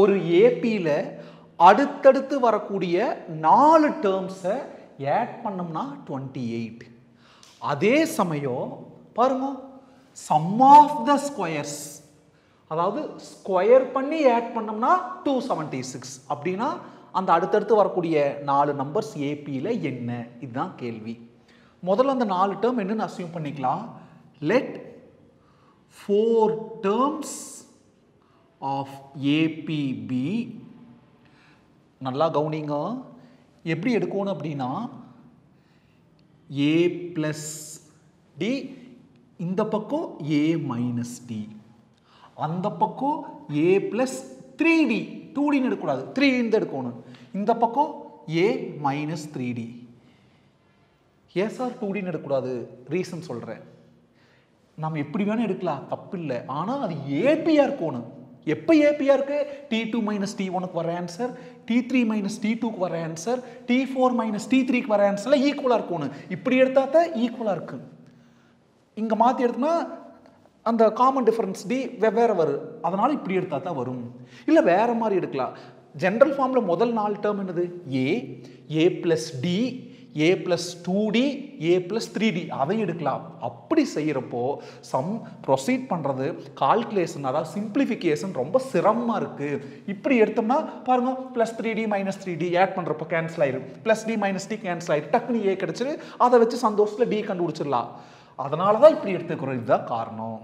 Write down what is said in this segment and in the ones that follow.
ஒரு ஏபியில் அடுத்தடுத்து வரக்கூடிய நாலு டேர்ம்ஸை ஆட் பண்ணோம்னா டுவெண்ட்டி எயிட் அதே சமயம் பாருங்க சம் ஆஃப் த ஸ்கொயர்ஸ் அதாவது ஸ்கொயர் பண்ணி ஆட் பண்ணோம்னா டூ செவன்ட்டி சிக்ஸ் அப்படின்னா அந்த அடுத்தடுத்து வரக்கூடிய நாலு நம்பர்ஸ் ஏபியில் என்ன? இதுதான் கேள்வி. முதல்ல அந்த நாலு டேர்ம் என்னன்னு அசியூம் பண்ணிக்கலாம். Let four terms of AP நல்லா கவனிங்க. எப்படி எடுக்கணும் அப்படின்னா ஏ ப்ளஸ் டி இந்த பக்கம் ஏ மைனஸ் டி அந்த பக்கம் a plus three d two டின்னு எடுக்கக்கூடாது. த்ரீ இந்த எடுக்கணும். இந்த பக்கம் ஏ மைனஸ் த்ரீ டி ஏசார் டூ டின்னு எடுக்கக்கூடாது? ரீசன் சொல்கிறேன் நம்ம எப்படி வேணால் எடுக்கலாம். தப்பு இல்லை ஆனால் அது ஏபியாக இருக்கணும். எப்போ ஏபியாக இருக்கு? டி டூ மைனஸ் டி ஒனுக்கு வர answer d three minus d டூக்கு வர answer d four minus d த்ரீக்கு வர ஆன்சர்லாம் ஈக்குவலாக இருக்கணும் இப்படி எடுத்தா தான் ஈக்குவலாக இருக்கு. இங்கே மாற்றி எடுத்தோம்னா அந்த காமன் டிஃபரன்ஸ் டி வெவ்வேறு வரும் அதனால் இப்படி எடுத்தா தான் வரும். இல்லை வேற மாதிரி எடுக்கலாம். ஜென்ரல் ஃபார்மில் முதல் நாலு டேர்ம் என்னது? A a plus d a plus two d a plus three d அதை எடுக்கலாம். அப்படி செய்கிறப்போ சம் ப்ரொசீட் பண்ணுறது கால்குலேஷன் அதாவது சிம்பிளிஃபிகேஷன் ரொம்ப சிரமமாக இருக்குது இப்படி எடுத்தோம்னா பாருங்க plus three d minus three d add பண்ணுறப்போ கேன்சல் ஆயிரும். Plus d minus d cancel ஆயிரும். டக்குனு ஏ கிடச்சிரு அதை வச்சு சந்தோஷத்தில் டி கண்டுபிடிச்சிடலாம். அதனால தான் இப்படி எடுத்துக்கிறோம். இதுதான் காரணம்.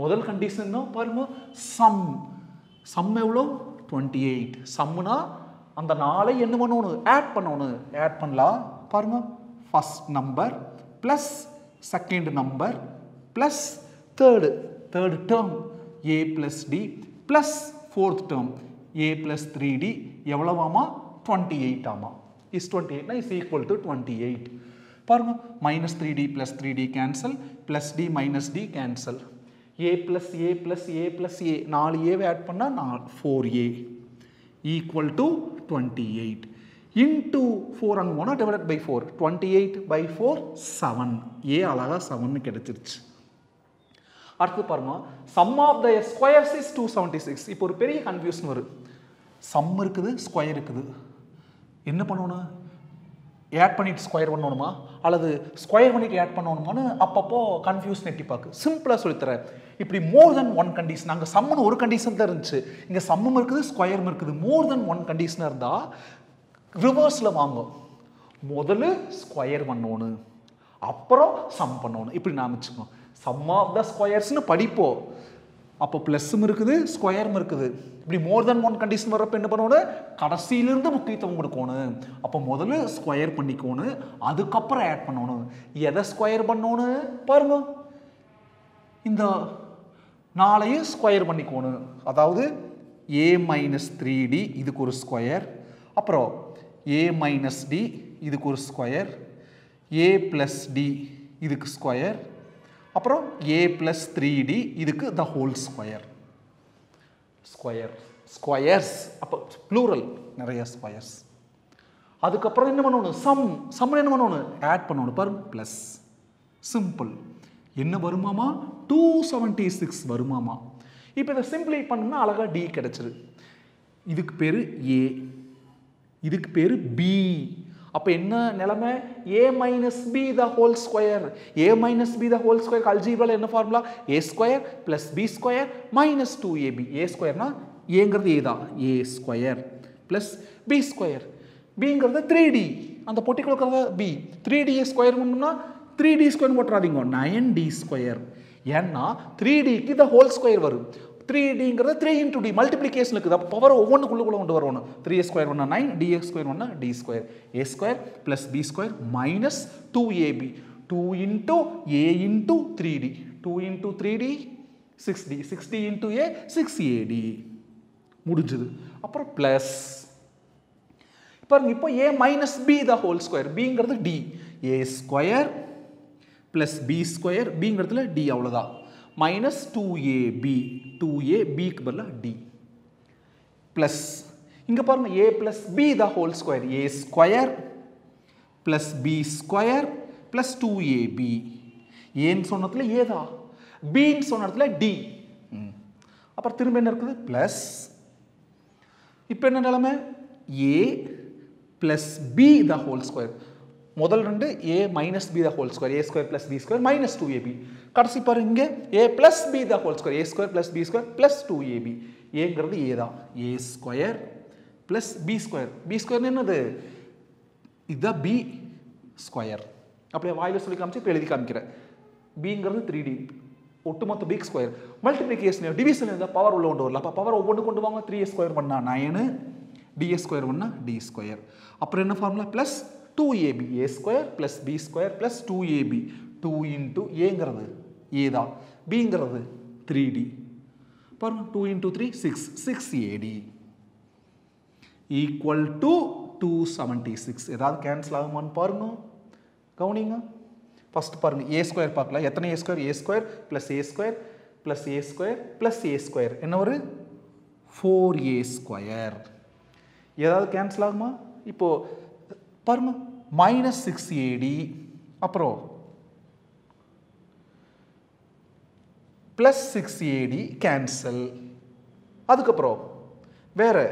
முதல் கண்டிஷன் பாருங்க சம் சம் எவ்வளோ? டுவெண்ட்டி எயிட் சம்முனா அந்த நாளை என்ன பண்ணணும்? ஆட் பண்ணணும். ஆட் பண்ணலாம். பாருங்க. First number plus second number plus third third term a plus d plus fourth term a plus three d எவ்வளவாமா? Twenty eight ஆமா. Is twenty எயிட்னா is equal to twenty eight பாருங்க. Minus three d plus three d cancel plus d minus d cancel a plus a plus a plus a நாலு ஏவை add பண்ணால் நாலு four a equal to twenty eight into four and போனால் divided by four twenty eight by four seven a அழகாக seven கிடைச்சிருச்சு. அடுத்து பாருமா. Sum of the squares is two seventy six இப்போ ஒரு பெரிய கன்ஃபியூஷன் வரும். சம் இருக்குது ஸ்கொயர் இருக்குது. என்ன பண்ணணும்? ஆட் பண்ணிட்டு ஸ்கொயர் பண்ணணுமா? அல்லது ஸ்கொயர் பண்ணிட்டு ஆட் பண்ணணுமான்னு அப்பப்போ கன்ஃபியூஸ் நெட்டி பார்க்கு சிம்பிளாக சொல்லித்தரேன் இப்படி மோர் தென் ஒன் கண்டிஷன் அங்கே சம்முன்னு ஒரு கண்டிஷன் தான் இருந்துச்சு. இங்கே சம்மம் இருக்குது ஸ்கொயரும் இருக்குது. மோர் தென் ஒன் கண்டிஷனாக இருந்தால் ரிவர்ஸில் வாங்கும். முதல்ல ஸ்கொயர் பண்ணணும். அப்புறம் சம் பண்ணணும். இப்படி நான் வச்சுக்கோம் சம் ஆஃப் த ஸ்கொயர்ஸ்னு படிப்போம். அப்போ ப்ளஸ்ஸும் இருக்குது ஸ்கொயரும் இருக்குது. இப்படி மோர் தென் ஒன் கண்டிஷன் வர்றப்ப என்ன பண்ணணும்? கடைசியிலிருந்து முக்கியத்துவம் கொடுக்கணும். அப்போ முதல்ல ஸ்கொயர் பண்ணிக்கணும். அதுக்கப்புறம் ஆட் பண்ணணும். எதை ஸ்கொயர் பண்ணணும்? பாருங்க. இந்த நாளையும் ஸ்கொயர் பண்ணிக்கணும். அதாவது ஏ மைனஸ் த்ரீ டி இதுக்கு ஒரு ஸ்கொயர் அப்புறம் ஏ மைனஸ் டி இதுக்கு ஒரு ஸ்கொயர் ஏ ப்ளஸ் டி இதுக்கு ஸ்கொயர் அப்புறம் ஏ ப்ளஸ் த்ரீ டி இதுக்கு the whole square square squares அப்போ ப்ளூரல் நிறைய ஸ்கொயர்ஸ் அதுக்கப்புறம் என்ன பண்ணணும்? சம் சம் என்ன பண்ணணும்? ஆட் பண்ணணும். பாருங்க ப்ளஸ் சிம்பிள் என்ன வருமாமா? டூ செவன்ட்டி சிக்ஸ் வருமாமா. இப்போ இதை சிம்பிளை பண்ணோம்னா அழகாக டி கிடச்சிரு. இதுக்கு பேர் ஏ இதுக்கு பேர் பி அப்போ என்ன நிலமை? A minus b the whole square a minus b the whole square அல்ஜீப்ரால என்ன formula a square plus b square minus two a b a ஸ்கொயர்னா ஏங்கிறது ஏ தான். A square plus b square பிங்கிறது த்ரீ டி அந்த பொட்டி கொடுக்குறத பி த்ரீ டி ஸ்கொயர் பண்ணோம்னா three d square போட்டுறாதீங்க. Nine d square ஏன்னா த்ரீ டிக்கு த ஹோல் ஸ்கொயர் வரும். த்ரீ டிங்கிறது த்ரீ இன்டூ டி மல்டிப்ளிகேஷன் இருக்குது அப்போ பவர் ஒவ்வொன்றுக்குள்ளுக்குள்ள கொண்டு வரணும். த்ரீ ஸ்கொயர் ஒன்று நைன் டிஎக்ஸ் ஸ்கொயர் ஒன்று d square a square plus b square minus two a b two into a into three d two into three d six d six d into a six a d முடிஞ்சுது. அப்புறம் plus பாருங்க இப்போ a minus b the whole square பிங்கிறது d a square plus b square பிங்கிறதுல d அவ்வளோதான் minus two a b two a பிக்கு பதிலாக d plus இங்கே பாருங்கள் a plus b the whole square a square plus b square plus two a b ஏன்னு சொன்னதுல ஏதா பின்னு சொன்ன இடத்துல டி அப்புறம் திரும்ப என்ன இருக்குது? ப்ளஸ் இப்போ என்ன நிலைமை? A plus b the whole square முதல் ரெண்டு a minus b the whole square a square plus b square minus two a b கடைசி பாரு இங்கே. A plus b the whole square a square plus b square plus two a b ஏங்கிறது ஏ தான். A square plus b square b square என்னது? இதுதான் B square அப்படியே வாயில் சொல்லி காமிச்சு இப்போ எழுதி காமிக்கிறேன். பிங்கிறது த்ரீ டி ஒட்டுமொத்த பிக் ஸ்கொயர் மல்டிப்ளிகேஷன் டிவிஷன் இருந்தால் பவர் உள்ள கொண்டு வரல அப்போ பவர் ஒவ்வொன்று கொண்டு வாங்க. த்ரீ ஸ்கொயர் பண்ணா நயனு டிஎஸ் ஸ்கொயர் பண்ணால் டி ஸ்கொயர் அப்புறம் என்ன formula plus two a b a square plus b square plus two a b two into ஏங்கிறது ஏ தான் பிங்கிறது த்ரீ டி பாருங்க two into three six six a d equal to two seventy six ஏதாவது cancel ஆகுமான்னு பாருங்க. கவனிங்க. First பாருங்க ஏ square பார்க்கலாம். எத்தனை a square a square plus a square plus a square plus a square என்ன ஒரு ஃபோர் ஏ ஸ்கொயர் ஏதாவது கேன்சல் ஆகுமா? இப்போது பாருங்க மைனஸ் சிக்ஸ் ஏடி அப்புறம் ப்ளஸ் சிக்ஸ் ஏடி கேன்சல் அதுக்கப்புறம் வேறு.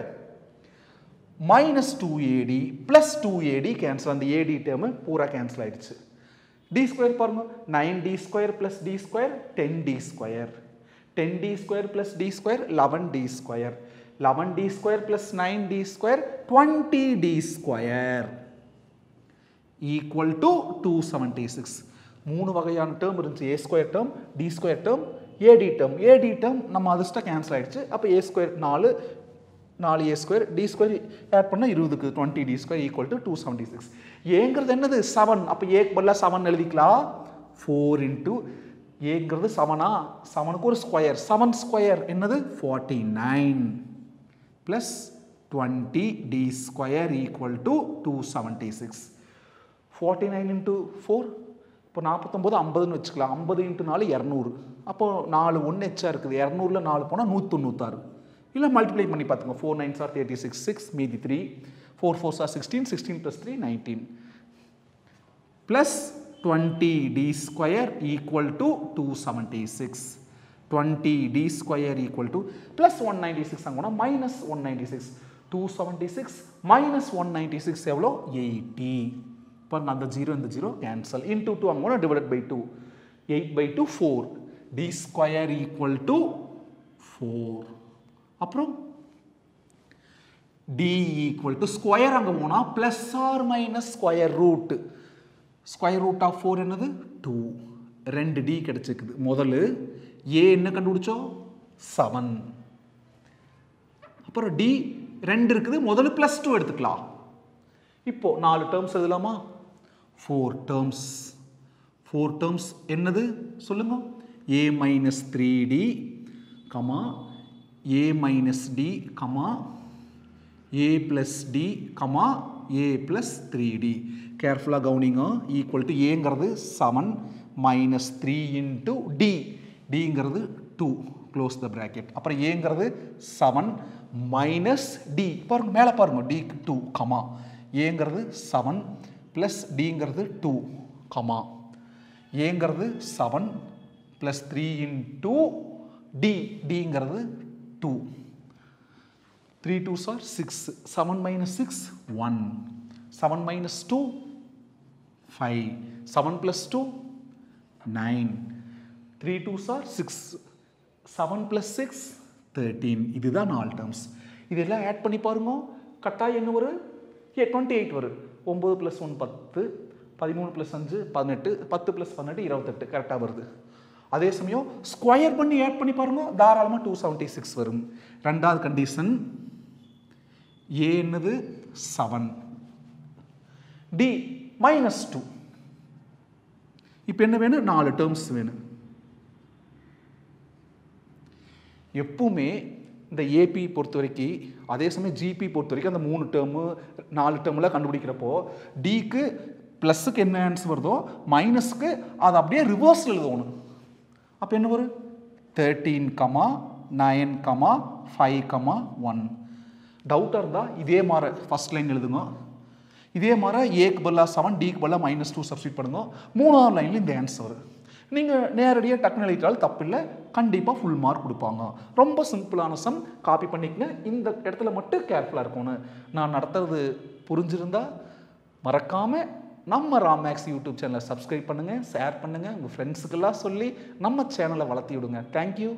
Minus two a d plus two a d cancel அந்த ஏடி டேர்மு பூரா கேன்சல் ஆகிடுச்சு டி ஸ்கொயர் பாருங்கள் nine d square plus d square ten d square ten d square plus d square eleven d square eleven d square plus nine d square twenty d square equal to two seventy six மூணு வகையான term இருந்துச்சு. A square term d square term a d term a d term நம்ம அதிர்ஷ்டம் cancel ஆகிடுச்சு அப்போ a square நாலு நாலு a square d square add பண்ணால் இருபதுக்கு twenty d square equal to two seventy six ஏங்கிறது என்னது? செவன் அப்போ ஏக்கு பதிலாக செவன் எழுதிக்கலாம். ஃபோர் இன்ட்டு ஏங்கிறது செவனா செவனுக்கு ஒரு ஸ்கொயர் செவன் ஸ்கொயர் என்னது forty nine plus twenty d square equal to two seventy six forty nine into four இப்போ நாற்பத்தொம்போது ஐம்பதுன்னு வச்சுக்கலாம். ஐம்பது இன்ட்டு நாலு இரநூறு. அப்போது நாலு ஒன் எச்சா இருக்குது. இரநூறுல நாலு போனால் நூற்றுநூத்தாறு இல்லை மல்டிப்ளை பண்ணி பார்த்துங்க four nines are thirty six six மீதி three four four are sixteen sixteen plus three nineteen plus twenty d square equal to two seventy six twenty d square equal to plus one ninety 20 d minus one to six two அங்குனா six minus one minus six எவ்வளோ? 80 பர் அந்த zero இந்த 0 cancel. Into two அங்குனா divided by two eight by two four d square equal to four அப்புறம் d equal to square அங்கே போனால் plus or minus square root square root of four என்னது? Two ரெண்டு டி கிடைச்சிக்குது முதல்ல a என்ன கண்டுபிடிச்சோம்? 7 அப்புறம் டி ரெண்டு இருக்குது. முதல்ல ப்ளஸ் டூ எடுத்துக்கலாம். இப்போது நாலு டேர்ம்ஸ் எழுதலாமா? ஃபோர் டேர்ம்ஸ் ஃபோர் டேர்ம்ஸ் என்னது? சொல்லுங்கள் a minus three d comma a minus d comma a plus d comma a plus three d கேர்ஃபுல்லாக கவனிங்க. ஈக்குவல் டு ஏங்கிறது seven minus three into d டிங்கிறது two close the bracket அப்புறம் ஏங்கிறது seven minus d பாருங்க மேலே பாருங்க. D two comma ஏங்கிறது seven plus டிங்கிறது டூ கமா ஏங்கிறது seven plus three into d டிங்கிறது two three two are six seven minus six one seven minus two five seven plus two nine three two are six seven plus six thirteen இதுதான் நாலு terms இதெல்லாம் add பண்ணி பாருங்க. கட்டாயம் என்ன வரும்? ஏ twenty eight வரும். ஒம்பது ப்ளஸ் ஒன் பத்து. பதிமூணு ப்ளஸ் அஞ்சு பதினெட்டு. பத்து ப்ளஸ் பதினெட்டு இருபத்தெட்டு. கரெக்டாக வருது. அதே சமயம் ஸ்கொயர் பண்ணி ஆட் பண்ணி பாருங்கள் தாராளமாக டூ செவன்ட்டி சிக்ஸ் வரும். ரெண்டாவது கண்டிஷன் ஏ என்னது? செவன் டி மைனஸ் டூ இப்போ என்ன வேணும்? நாலு டேர்ம்ஸ் வேணும். எப்பவுமே இந்த ஏபி பொறுத்த வரைக்கும் அதே சமயம் ஜிபி பொறுத்த வரைக்கும் அந்த மூணு டேர்மு நாலு டேர்மில் கண்டுபிடிக்கிறப்போ டிக்கு ப்ளஸ்ஸுக்கு என்ன ஆன்சர் வருதோ மைனஸ்க்கு அதை அப்படியே ரிவர்ஸில் எழுதணும். அப்போ என்ன வரும்? Thirteen comma nine comma five comma one டவுட்டாக இருந்தால் இதே மாதிரி ஃபஸ்ட் லைன் எழுதுங்க. இதே மாதிரி ஏக்கு பதிலாக செவன் டிக்கு பதிலாக மைனஸ் டூ சப்ஸ்டியூட் பண்ணுங்க. மூணாவது லைனில் இந்த ஆன்சர் வரும் நீங்கள் நேரடியாக டக்குனு எழுதிட்டாலும் தப்பில்லை. கண்டிப்பாக ஃபுல் மார்க் கொடுப்பாங்க. ரொம்ப சிம்பிளான சம் காப்பி பண்ணிக்கங்க. இந்த இடத்துல மட்டும் கேர்ஃபுல்லாக இருக்கணும். நான் நடத்துறது புரிஞ்சிருந்தா மறக்காமல் நம்ம ராமேக்ஸ் யூடியூப் சேனலை சப்ஸ்கிரைப் பண்ணுங்கள் ஷேர் பண்ணுங்கள் உங்கள் ஃப்ரெண்ட்ஸுக்கெல்லாம் சொல்லி நம்ம சேனலை வளர்த்தி விடுங்க தேங்க்யூ